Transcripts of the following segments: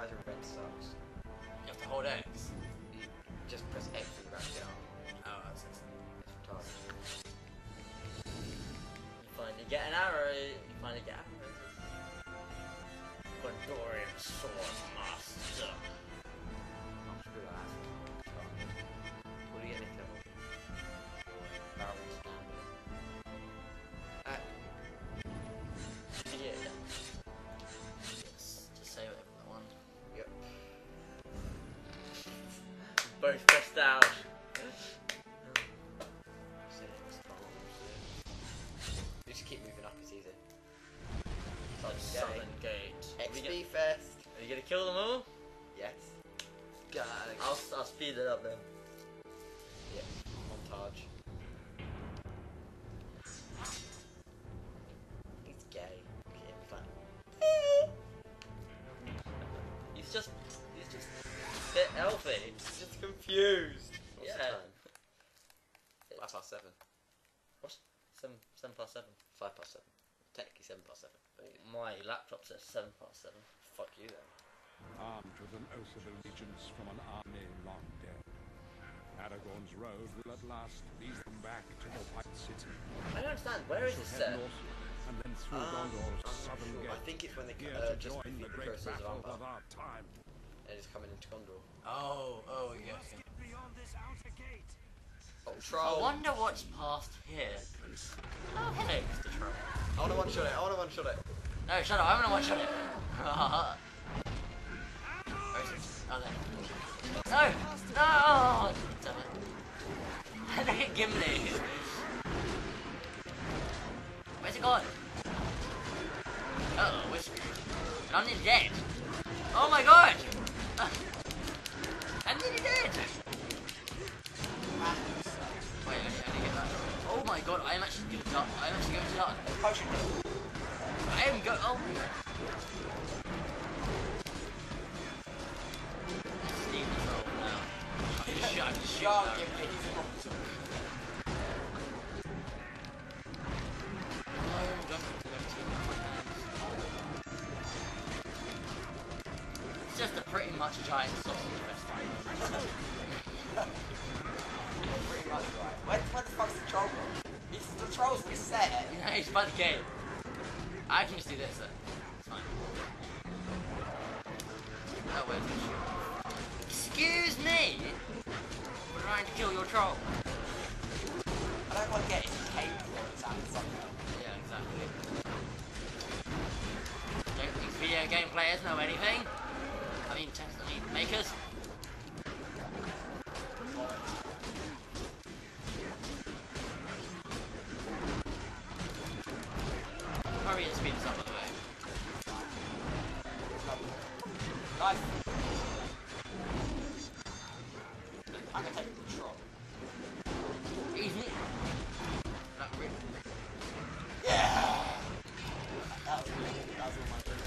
Rise of Revenge sucks. You have to hold X. You just press X and grab down. Oh, that's it. It's retarded. You finally get an arrow. You finally get arrows. Gondorian Sword Master. Both pressed out. Six. You just keep moving up, it's easy. Southern Southern Gate. Are we, XP gonna, first. are you gonna kill them all? Yes. God. I'll, I'll speed it up then. Bit elfy. He's just confused. What's Yeah. the time? Five past seven. What? Seven, seven past seven. Five past seven. Technically seven past seven. Yeah. My laptop says seven past seven. Fuck you then. armed with an oath of allegiance from an army long dead. Aragorn's road will at last lead them back to the White City. I don't understand. Where is They this set? and then through Ah, Gondor's I'm southern sure. gate. I think it's when they here uh, just join the the great battle of our time. And it's coming into Gondor. Oh, oh, yeah. Get beyond this outer gate. Oh, I wonder what's past here. Oh, hey, Mr. Troll. I wanna one shot it, I wanna one shot it. No, shut up. I'm gonna watch it. It's just a pretty much giant sausage festival. Pretty much right. Where, where the fuck's the troll? He's, the troll's reset. Know, it's by the game. I can just do this then. It's fine. Oh, where's the shoot? Excuse me! Trying to kill your troll. I don't want to get his cape before it's out somehow. Yeah, exactly. Don't these video game players know anything? I mean, technically, makers. Hurry and speed this up, by the way. Nice. I'm gonna take the troll. Easy. Not really. Yeah! That was really That was all my good.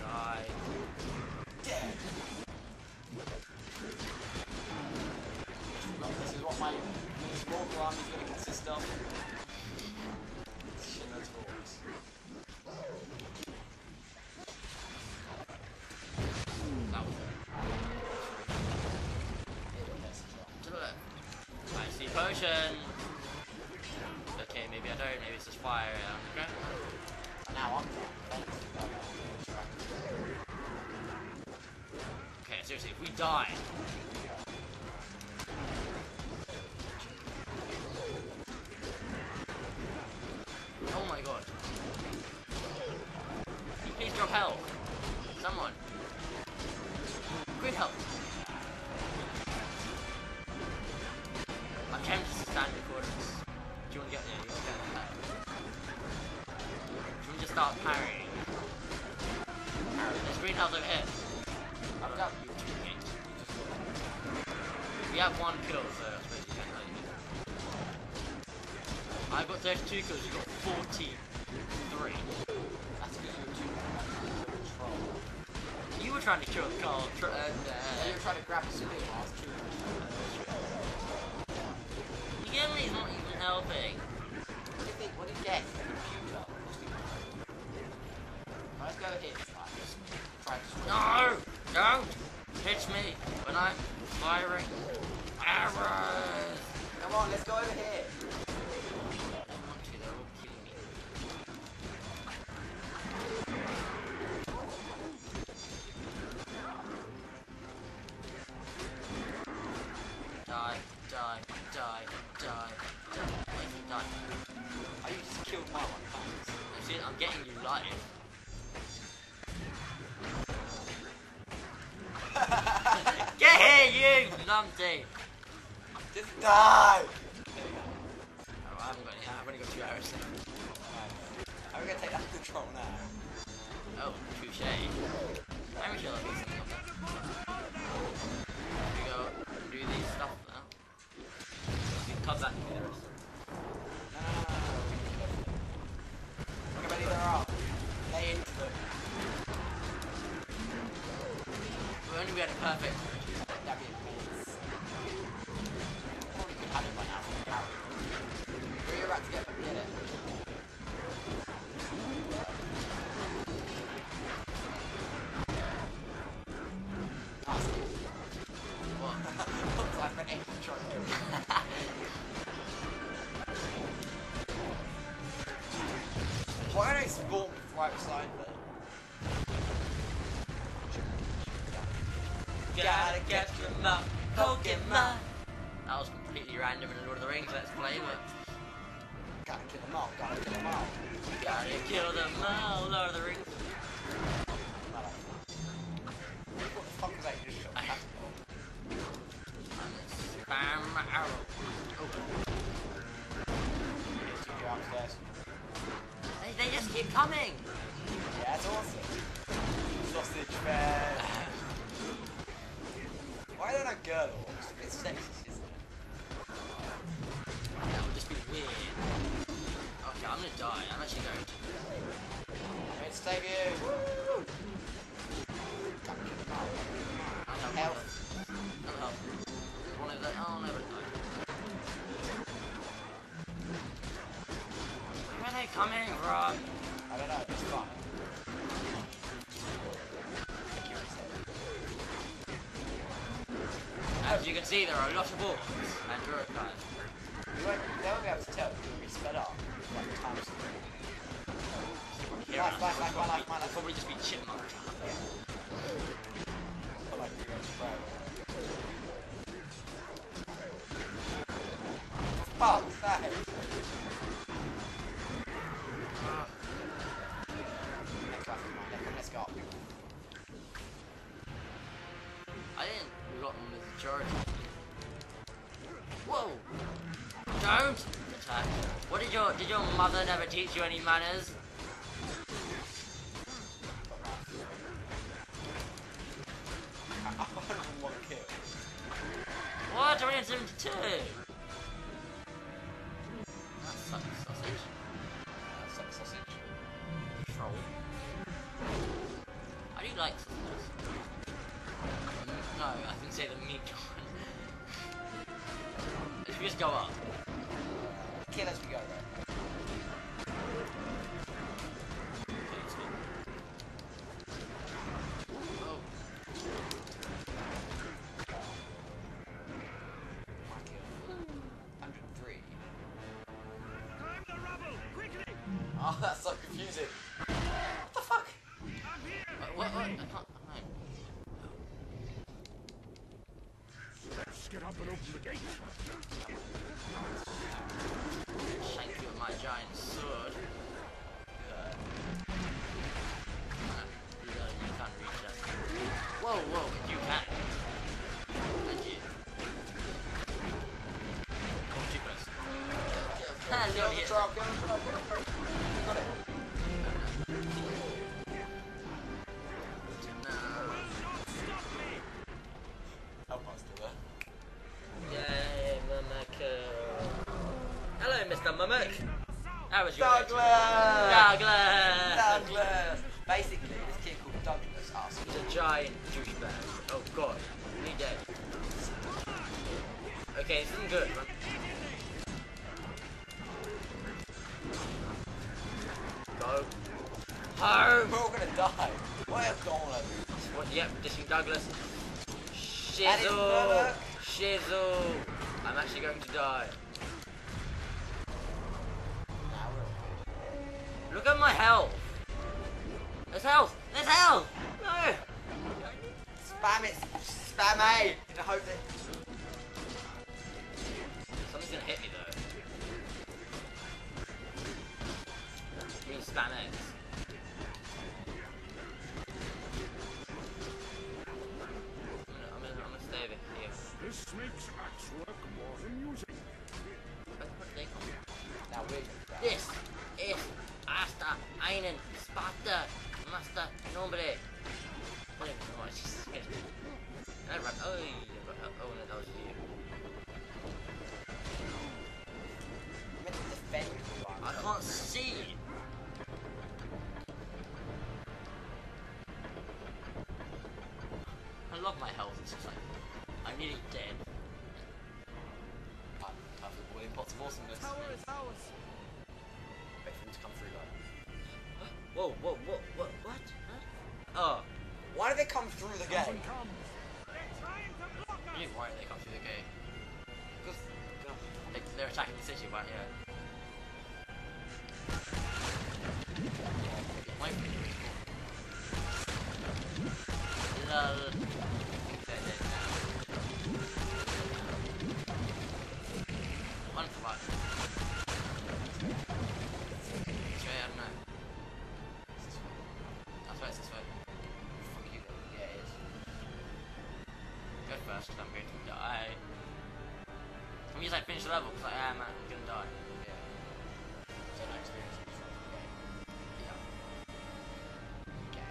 Die. Yeah! Well, this is what my small army is to consist of. Shit, those forwards. That was it. I see potion. Okay, maybe I don't. Maybe it's just fire. Yeah. Okay. Now I'm. Okay, seriously, if we die. Oh my god. Please drop health? Someone. Quick help. Tempted to stand this. Do you want to get there? You? Do you want to just start parrying? There's green health over here. I've got you. We have one kill, so I've got 32 kills, you've got 14. Three. That's because you were too control. You were trying to kill Carl. Tr- uh, uh, You were trying to grab the city while I was shooting. Gimli's not even helping. What do you think? What do you get? Computer. Let's go here this time. catch me when I'm firing arrows. Come on, let's go over here. I'm getting you live. Get here, you numpty! Just die! Oh, I haven't got any. I've only got two arrows. Nice. I'm gonna take that control now. Oh, touche. I'm sure I'll get perfect. That'd be amazing. Probably could have it by now. Where you're about to get, get it. Nice. What? Looks like an extra. Why don't they spawn right beside there? Gotta catch them up, Pokemon. That was completely random in the Lord of the Rings. Let's play it. Gotta kill them all, gotta kill them all. Gotta kill them all, Lord of the Rings. What the fuck was that? You just shot I- that I'm a spam arrow. Oh, Just took you upstairs. they, they just keep coming. Yeah, that's awesome. Sausage fest. Why don't I girdle? It's a bit sexist, isn't it? That would just be weird. Okay, I'm gonna die. I'm actually going to. I'm here to save you. You can see, there are a lot of orcs and Uruk-hai. You won't, they won't be able to tell if you'll be sped up. Like times. Here, Life, life, life, my life, my life. probably just be. Put like three rows of row. Teach you any manners? I I won one kill. What? I only had 72! That sucks, sausage. That sucks sausage. Troll. I do like sausages. No, I can say the meat one. We just go up. As we go, bro. Me! Help us, do that. Yay, Mumuk. Hello, Mr. Your Douglas! Douglas! Douglas! Basically, this kid called Douglas asked a giant douchebag. Oh god, he dead. Okay, this isn't good, Home! We're all gonna die. What else do I? What, yep, dishing Douglas. Shizzle! Shizzle! I'm actually going to die. Nah, we're all good. Look at my health! There's health! There's health! No! Spam it! Spam A! In the hope that. Something's gonna hit me though. Spam X. This es hasta einen Sparta Master Nombre. Me. I run. Oh, oh, that was you. Meant to defend one. I can't see. I love my health. It's just like I'm nearly dead. I, I feel all in pots of awesomeness. Tower is ours. Wait for them to come through, like. Whoa, whoa, whoa, what, what? Huh? Oh, Why did they come through the gate? They're trying to block us. you why did they come through the gate? Because. They're attacking the city, right? Yeah. Go first, 'cause I'm going to die. We just like finish the level? Because ah I'm gonna die. Yeah. So no experience in the. Yeah. Okay.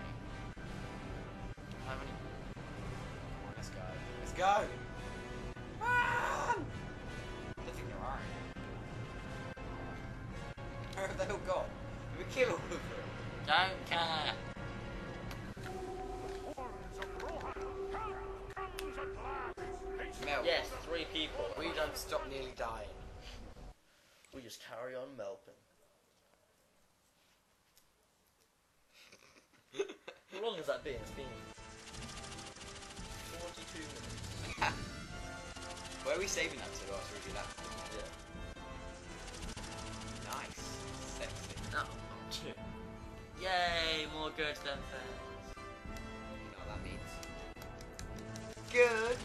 How many? Come on, let's go. Let's go! People. We don't stop nearly dying. We just carry on melting. How long has that been? It's been 42 minutes. Where are we saving that to after we do that? Yeah. Nice. Sexy. No, two. Yay, more good than fans. You know what that means. Good.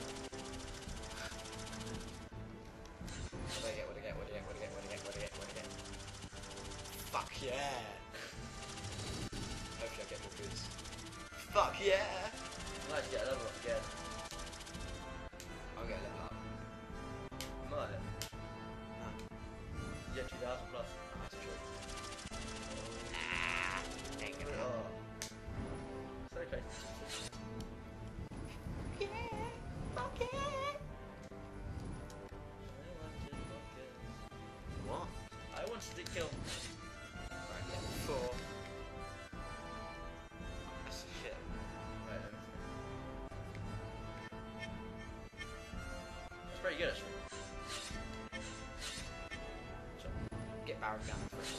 Barreled down the first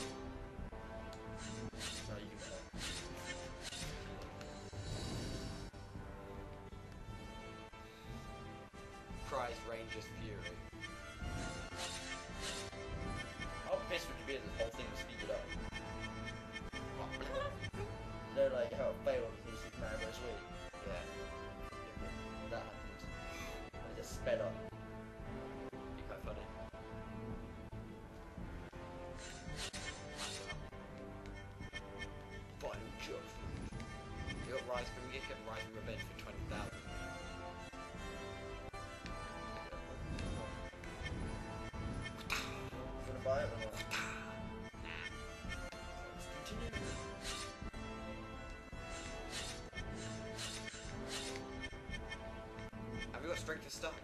so you can. Prize Ranger's Fury. How pissed would you be if this whole thing was speeded up? Know, like how it failed Bros. Wii. Yeah. That happened. And it just sped up. Judgment. You got Rise, can we get Rise and Revenge for 20,000? You wanna buy it or not? Have you got strength to start?